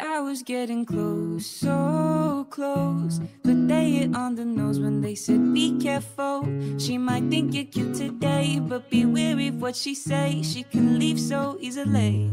I was getting close, so close. But they hit on the nose when they said, Be careful. She might think you're cute today, but be wary of what she say. She can leave so easily.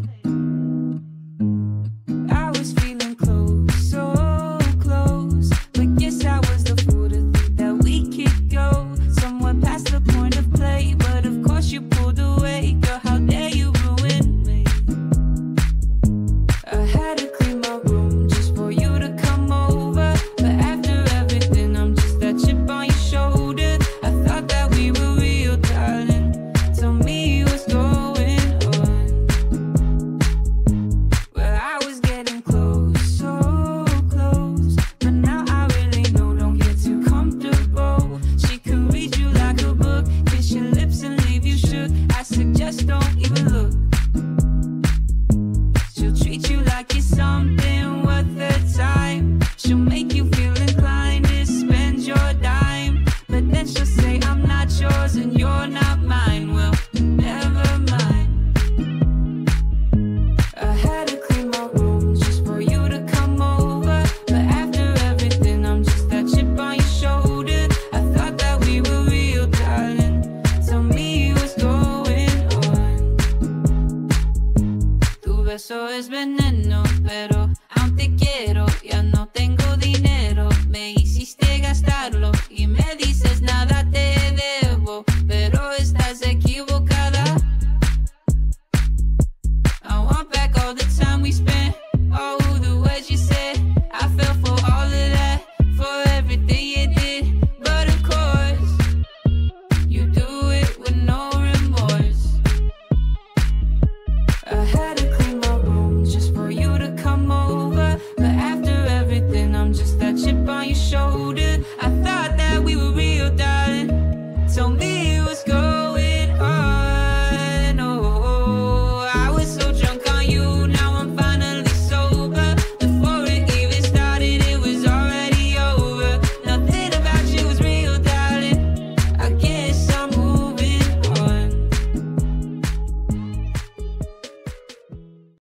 She'll treat you like you're something worth the time. She'll make you feel inclined to spend your dime. But then she'll say, I'm not yours and you're not. eso es veneno, pero aún te quiero, ya no tengo dinero, me hiciste gastarlo y me dices nada te debo, pero estás equivocada. I want back all the time we spent.